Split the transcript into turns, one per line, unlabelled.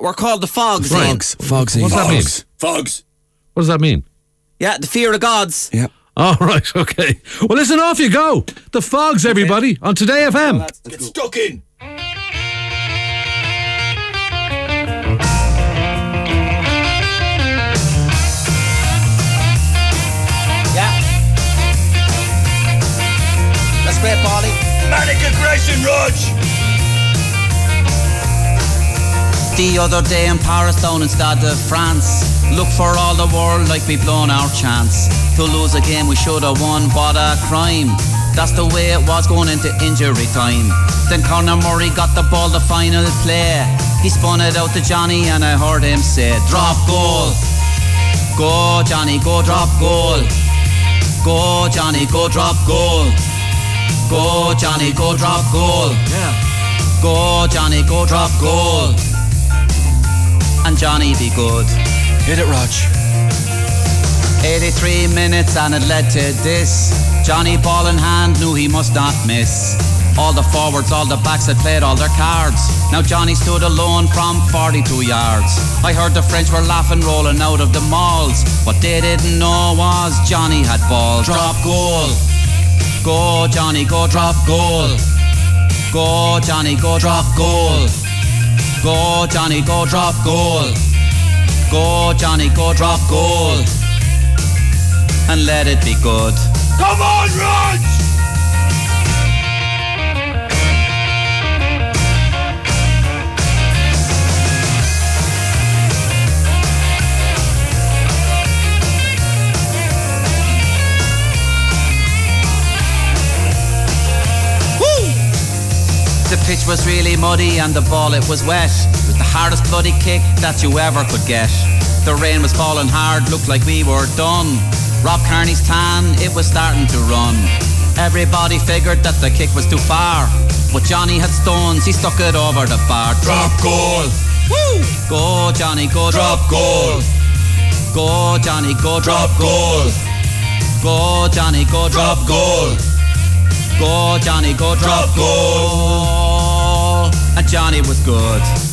we're called the Fogs.
Right.
Ian.
Fogs. Fogsy.
What's that mean?
Fogs.
Fogs.
What does that mean?
Yeah, the fear of gods.
Yeah.
All right, okay. Well, listen, off you go. The Fogs, everybody, on Today FM.
Get stuck in.
Yeah. That's great, Paulie.
Manic aggression, Rog.
The other day in Paris down in Stade de France. Look for all the world like we blown our chance. To lose a game we should have won, what a crime. That's the way it was going into injury time. Then Conor Murray got the ball the final play. He spun it out to Johnny and I heard him say Drop goal. Go Johnny, go drop goal. Go Johnny, go drop goal. Go Johnny, go drop goal. Go Johnny, go drop goal and Johnny be good.
Hit it, Rog.
83 minutes and it led to this. Johnny ball in hand knew he must not miss. All the forwards, all the backs had played all their cards. Now Johnny stood alone from 42 yards. I heard the French were laughing, rolling out of the malls. What they didn't know was Johnny had balls. Drop goal. Go Johnny, go drop goal. Go Johnny, go drop goal. Go Johnny, go drop goal. Go Johnny, go drop goal. And let it be good.
Come on, Rog.
The pitch was really muddy and the ball it was wet. It was the hardest bloody kick that you ever could get. The rain was falling hard, looked like we were done. Rob Kearney's tan, it was starting to run. Everybody figured that the kick was too far. But Johnny had stones, he stuck it over the bar.
Drop goal.
Woo! Go Johnny, go drop goal. Go Johnny, go drop goal. Go Johnny, go drop goal. Go Johnny, go drop goal. And Johnny was good.